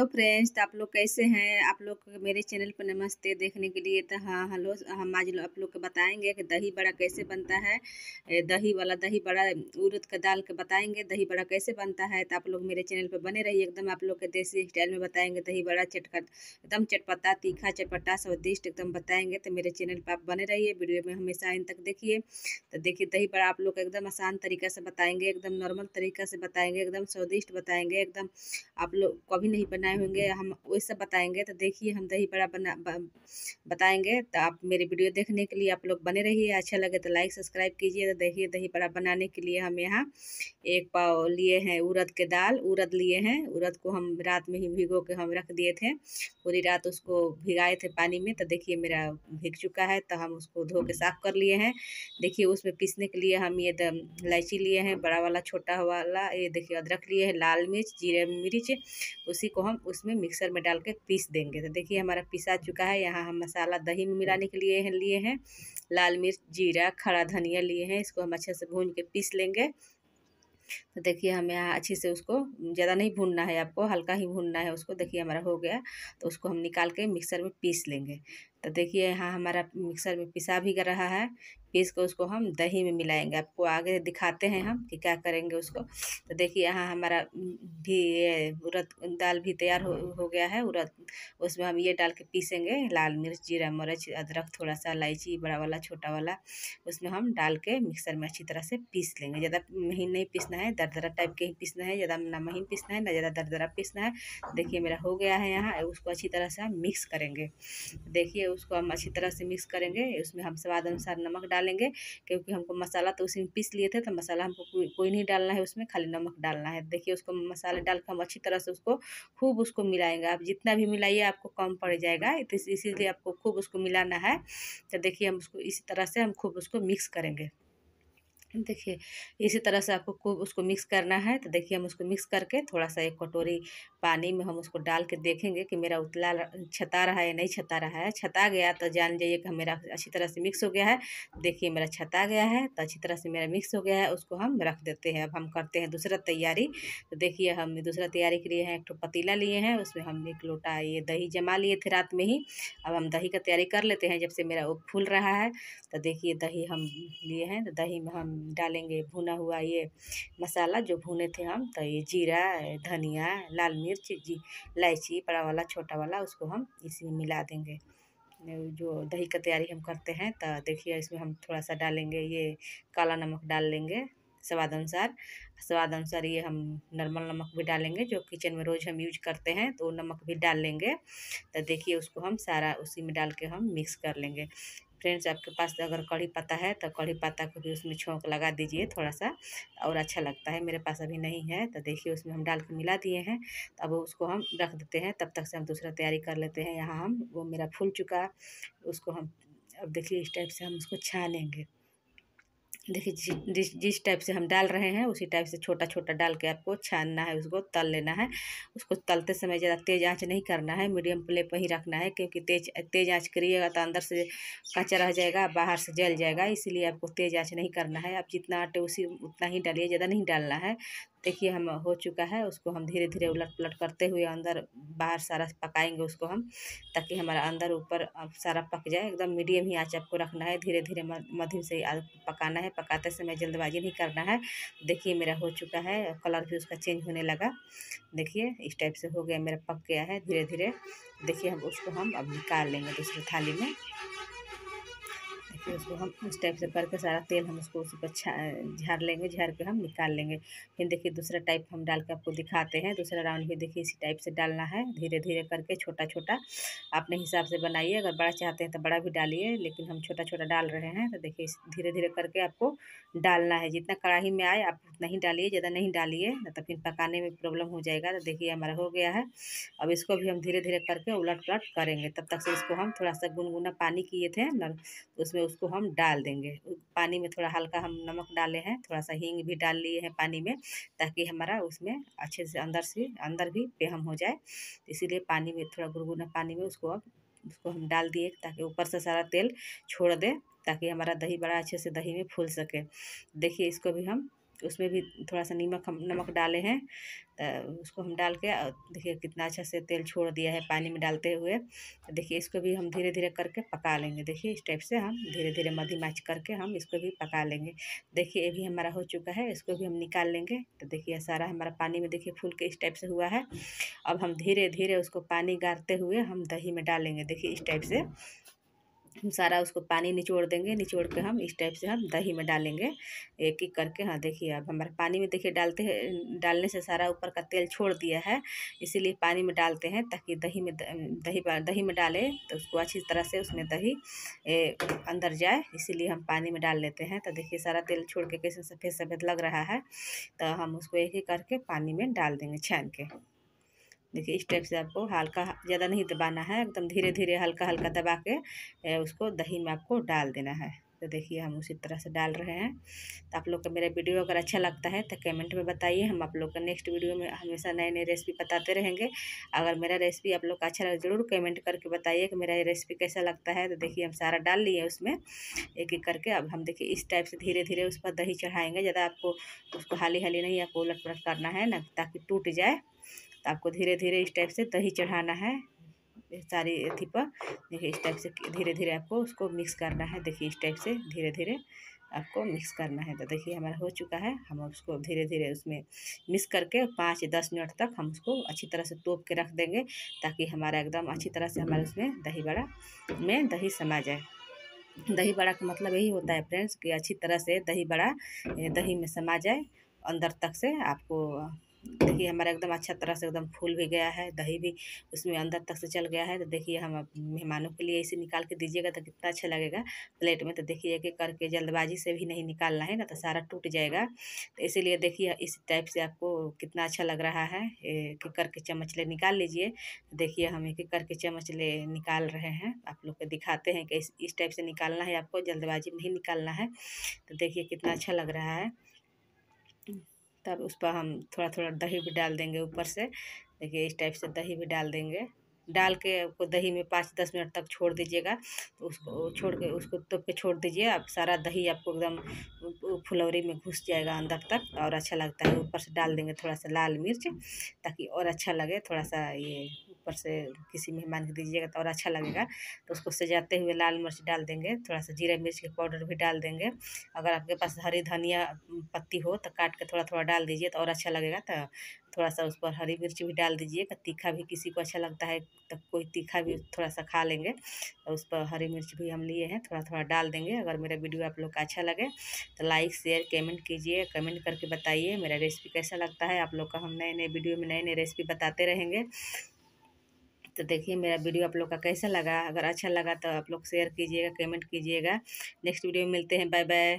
Hello friends तो आप लोग कैसे हैं? आप लोग मेरे चैनल पर नमस्ते देखने के लिए तो हाँ हेलो, हम आज आप लोग को बताएँगे कि दही बड़ा कैसे बनता है। दही वाला दही बड़ा उड़द का दाल के बताएँगे, दही बड़ा कैसे बनता है? तो आप लोग मेरे चैनल पर बने रहिए, एकदम आप लोग के देसी स्टाइल में बताएँगे। दही बड़ा चटका एकदम चटपटा, तीखा, चटपटा, स्वादिष्ट एकदम बताएँगे। तो मेरे चैनल पर आप बने रहिए, वीडियो में हमेशा इन तक देखिए। तो देखिए, दही बड़ा आप लोग एकदम आसान तरीका से बताएँगे, एकदम नॉर्मल तरीका से बताएँगे, एकदम स्वादिष्ट बताएँगे, एकदम आप लोग कभी नहीं बनाए होंगे, हम वही सब बताएँगे तो देखिए हम दही बड़ा बना बताएँगे। तो आप मेरे वीडियो देखने के लिए आप लोग बने रहिए। अच्छा लगे तो लाइक सब्सक्राइब कीजिए। तो देखिए दही बड़ा बनाने के लिए हम यहाँ एक पाव लिए हैं उड़द के दाल। उड़द लिए हैं। उड़द को हम रात में ही भिगो के हम रख दिए थे। पूरी रात उसको भिगाए थे पानी में। तो देखिए मेरा भीग चुका है तो हम उसको धो के साफ़ कर लिए हैं। देखिए उसमें पीसने के लिए हम ये इलायची लिए हैं, बड़ा वाला, छोटा वाला। ये देखिए अदरक लिए हैं, लाल मिर्च, जीरे, मिर्च, उसी को हम उसमें मिक्सर में डाल के पीस देंगे। तो देखिए हमारा पिसा चुका है। यहाँ हम मसाला दही में मिलाने के लिए हैं लिए हैं। लाल मिर्च, जीरा, खड़ा धनिया लिए हैं। इसको हम अच्छे से भून के पीस लेंगे। तो देखिए हमें यहाँ अच्छे से उसको ज़्यादा नहीं भूनना है आपको, हल्का ही भूनना है उसको। देखिए हमारा हो गया। तो उसको हम निकाल के मिक्सर में पीस लेंगे। तो देखिए यहाँ हमारा मिक्सर में पिसा भी कर रहा है पीस को उसको हम दही में मिलाएँगे। आपको आगे दिखाते हैं हम कि क्या करेंगे उसको। तो देखिए यहाँ हमारा भी ये उड़द दाल भी तैयार हो, हो गया है उड़द उसमें हम ये डाल के पीसेंगे लाल मिर्च जीरा मिर्च अदरक थोड़ा सा इलायची बड़ा वाला छोटा वाला उसमें हम डाल के मिक्सर में अच्छी तरह से पीस लेंगे। ज़्यादा महीन नहीं पीसना है दरदरा टाइप के ही पीसना है ज़्यादा ना महीन पीसना है ना ज़्यादा दरदरा पीसना है। देखिए मेरा हो गया है यहाँ उसको अच्छी तरह से हम मिक्स करेंगे। देखिए उसको हम अच्छी तरह से मिक्स करेंगे उसमें हम स्वाद अनुसार नमक डालेंगे क्योंकि हमको मसाला तो उसी में पीस लिए थे तो मसाला हमको कोई, कोई नहीं डालना है उसमें खाली नमक डालना है। देखिए उसको मसाले डाल हम अच्छी तरह से उसको खूब उसको मिलाएँगे। आप जितना भी मिलाइए आपको कम पड़ जाएगा इसीलिए आपको खूब उसको मिलाना है। तो देखिए हम उसको इसी तरह से हम खूब उसको मिक्स करेंगे। देखिए, इसी तरह से आपको खूब उसको मिक्स करना है तो देखिए हम उसको मिक्स करके थोड़ा सा एक कटोरी पानी में हम उसको डाल के देखेंगे कि मेरा उतला छता रहा है या नहीं छता रहा है। छता गया तो जान जाइए कि मेरा अच्छी तरह से मिक्स हो गया है। देखिए मेरा छता गया है तो अच्छी तरह से मेरा मिक्स हो गया है, उसको हम रख देते हैं। अब हम करते हैं दूसरा तैयारी तो देखिए हम दूसरा तैयारी के लिए हैं, एक तो पतीला लिए हैं, उसमें हम एक लोटा ये दही जमा लिए थे रात में ही। अब हम दही का तैयारी कर लेते हैं जब से मेरा वो फूल रहा है तो देखिए दही हम लिए हैं तो दही में हम डालेंगे भुना हुआ ये मसाला जो भुने थे हम तो ये जीरा, धनिया, लाल मिर्च, जी, इलायची, बड़ा वाला, छोटा वाला, उसको हम इसी में मिला देंगे। जो दही का तैयारी हम करते हैं तो देखिए इसमें हम थोड़ा सा डालेंगे, ये काला नमक डाल लेंगे स्वाद अनुसार। स्वाद अनुसार ये हम नॉर्मल नमक भी डालेंगे, जो किचन में रोज़ हम यूज़ करते हैं तो नमक भी डाल लेंगे। तो देखिए उसको हम सारा उसी में डाल के हम मिक्स कर लेंगे। फ्रेंड्स, आपके पास अगर कढ़ी पत्ता है तो कढ़ी पत्ता को भी उसमें छोंक लगा दीजिए थोड़ा सा और अच्छा लगता है। मेरे पास अभी नहीं है तो देखिए उसमें हम डाल के मिला दिए हैं। तो अब उसको हम रख देते हैं, तब तक से हम दूसरा तैयारी कर लेते हैं। यहाँ हम, वो मेरा फूल चुका, उसको हम, अब देखिए इस टाइप से हम उसको छानेंगे। देखिए जिस जिस टाइप से हम डाल रहे हैं, उसी टाइप से छोटा छोटा डाल के आपको छानना है, उसको तल लेना है। उसको तलते समय ज़्यादा तेज़ आँच नहीं करना है, मीडियम फ्लेम पर ही रखना है, क्योंकि तेज, तेज़ आँच करिएगा तो अंदर से कच्चा रह जाएगा, बाहर से जल जाएगा, इसीलिए आपको तेज़ आँच नहीं करना है। आप जितना आटे उसी, उतना ही डालिए, ज़्यादा नहीं डालना है। देखिए हम हो चुका है, उसको हम धीरे धीरे उलट पलट करते हुए अंदर बाहर सारा पकाएँगे उसको हम, ताकि हमारा अंदर ऊपर सारा पक जाए। एकदम मीडियम ही आँच आपको रखना है धीरे धीरे मध्यम से पकाना है। पकाते समय जल्दबाजी नहीं करना है। देखिए मेरा हो चुका है, कलर भी उसका चेंज होने लगा। देखिए इस टाइप से हो गया, मेरा पक गया है धीरे धीरे देखिए हम उसको हम अब निकाल लेंगे दूसरी थाली में। फिर उसको हम इस टाइप से करके सारा तेल हम उसको उसी पर झाड़ लेंगे, झाड़ के हम निकाल लेंगे। फिर देखिए दूसरा टाइप हम डाल के आपको दिखाते हैं। दूसरा राउंड भी देखिए इसी टाइप से डालना है। धीरे धीरे करके छोटा छोटा अपने हिसाब से बनाइए। अगर बड़ा चाहते हैं तो बड़ा भी डालिए, लेकिन हम छोटा छोटा डाल रहे हैं तो देखिए धीरे धीरे करके आपको डालना है। जितना कढ़ाई में आए आप उतना ही डालिए, ज़्यादा नहीं डालिए, ना तो फिर पकाने में प्रॉब्लम हो जाएगा। तो देखिए हमारा हो गया है। अब इसको भी हम धीरे धीरे करके उलट पलट करेंगे। तब तक से इसको हम थोड़ा सा गुनगुना पानी किए थे उसमें उसको हम डाल देंगे। पानी में थोड़ा हल्का हम नमक डाले हैं, थोड़ा सा हींग भी डाल लिए हैं पानी में, ताकि हमारा उसमें अच्छे से अंदर से, अंदर भी पेहम हो जाए। इसीलिए पानी में, थोड़ा गुनगुना पानी में उसको अब, उसको हम डाल दिए, ताकि ऊपर से सारा तेल छोड़ दे, ताकि हमारा दही बड़ा अच्छे से दही में फूल सके। देखिए इसको भी हम उसमें भी थोड़ा सा नमक हम, नमक डाले हैं। तो उसको हम डाल के देखिए कितना अच्छा से तेल छोड़ दिया है पानी में डालते हुए। देखिए इसको भी हम धीरे धीरे करके पका लेंगे। देखिए इस टाइप से हम धीरे धीरे मधी माच करके हम इसको भी पका लेंगे। देखिए ये भी हमारा हो चुका है, इसको भी हम निकाल लेंगे। तो देखिए सारा हमारा पानी में देखिए फूल के इस टाइप से हुआ है। अब हम धीरे धीरे उसको पानी गारते हुए हम दही में डालेंगे। देखिए इस टाइप से। हम सारा उसको पानी निचोड़ देंगे निचोड़ के हम इस टाइप से हम दही में डालेंगे। एक एक करके हाँ देखिए अब हमारे पानी में देखिए डालते हैं डालने से सारा ऊपर का तेल छोड़ दिया है इसीलिए पानी में डालते हैं ताकि दही में दही दही में डालें तो उसको अच्छी तरह से उसमें दही ए, अंदर जाए इसीलिए हम पानी में डाल लेते हैं। तो देखिए सारा तेल छोड़ के कैसे सफ़ेद सफ़ेद लग रहा है तो हम उसको एक एक करके पानी में डाल देंगे छान के। देखिए, इस टाइप से आपको हल्का ज़्यादा नहीं दबाना है, एकदम धीरे धीरे हल्का हल्का दबा के उसको दही में आपको डाल देना है। तो देखिए, हम उसी तरह से डाल रहे हैं। तो आप लोग का मेरा वीडियो अगर अच्छा लगता है तो कमेंट में बताइए। हम आप लोग का नेक्स्ट वीडियो में हमेशा नए नए रेसिपी बताते रहेंगे। अगर मेरा रेसिपी आप लोग का अच्छा लगे, ज़रूर कमेंट करके बताइए कि मेरा ये रेसिपी कैसा लगता है। तो देखिए, हम सारा डाल लिए उसमें एक एक करके। अब हम देखिए, इस टाइप से धीरे धीरे उस पर दही चढ़ाएँगे। ज़्यादा आपको उसको हाली हाली नहीं आपको उलट पलट करना है ना, ताकि टूट जाए। तो आपको धीरे धीरे इस टाइप से दही चढ़ाना है। सारी अथी पर, देखिए इस टाइप से धीरे धीरे आपको उसको मिक्स करना है। देखिए इस टाइप से धीरे धीरे आपको मिक्स करना है। तो देखिए हमारा हो चुका है। हम उसको धीरे धीरे उसमें मिक्स करके पाँच दस मिनट तक हम उसको अच्छी तरह से तोप के रख देंगे ताकि हमारा एकदम अच्छी तरह से हमारे उसमें दही बड़ा में दही समा जाए। दही बड़ा का मतलब यही होता है फ्रेंड्स कि अच्छी तरह से दही बड़ा दही में समा जाए, अंदर तक से आपको देखिए, हमारा एकदम अच्छा तरह से एकदम फूल भी गया है, दही भी उसमें अंदर तक से चल गया है तो देखिए हम मेहमानों के लिए इसे निकाल के दीजिएगा तो कितना अच्छा लगेगा। प्लेट में तो देखिए एक एक करके जल्दबाजी से भी नहीं निकालना है, ना तो सारा टूट जाएगा। तो इसीलिए देखिए, इस टाइप से आपको कितना अच्छा लग रहा है एक एक करके चम्मच ले निकाल लीजिए। देखिए, हम एक एक करके चम्मच ले निकाल रहे हैं। आप लोग को दिखाते हैं कि इस टाइप से निकालना है आपको, जल्दबाजी में नहीं निकालना है। तो देखिए, कितना अच्छा लग रहा है। तब उस पर हम थोड़ा थोड़ा दही भी डाल देंगे ऊपर से। देखिए, इस टाइप से दही भी डाल देंगे। डाल के आपको दही में पाँच दस मिनट तक छोड़ दीजिएगा। तो उसको छोड़ के, उसको तोप के छोड़ दीजिए। आप सारा दही आपको एकदम फुलौरी में घुस जाएगा अंदर तक और अच्छा लगता है। ऊपर से डाल देंगे थोड़ा सा लाल मिर्च ताकि और अच्छा लगे, थोड़ा सा ये ऊपर से किसी मेहमान को दीजिएगा तो और अच्छा लगेगा। तो उसको सजाते हुए लाल मिर्च डाल देंगे, थोड़ा सा जीरा मिर्च का पाउडर भी डाल देंगे। अगर आपके पास हरी धनिया पत्ती हो तो काट के थोड़ा थोड़ा डाल दीजिए तो और अच्छा लगेगा। तो थोड़ा सा उस पर हरी मिर्च भी डाल दीजिए तीखा भी किसी को अच्छा लगता है तो कोई तीखा भी थोड़ा सा खा लेंगे। तो उस पर हरी मिर्च भी हम लिए हैं, थोड़ा थोड़ा डाल देंगे। अगर मेरा वीडियो आप लोग का अच्छा लगे तो लाइक, शेयर, कमेंट कीजिए। कमेंट करके बताइए मेरा रेसिपी कैसा लगता है। आप लोग का हम नए नए वीडियो में नए नए रेसिपी बताते रहेंगे। तो देखिए मेरा वीडियो आप लोग का कैसा लगा? अगर अच्छा लगा तो आप लोग शेयर कीजिएगा, कमेंट कीजिएगा। नेक्स्ट वीडियो में मिलते हैं। Bye bye